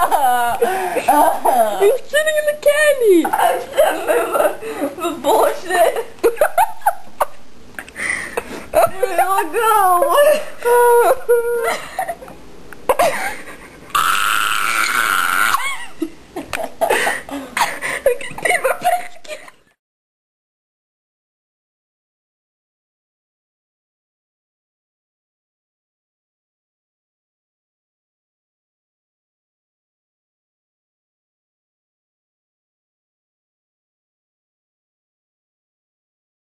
He's sitting in the candy. I can't move the bullshit. Here we go.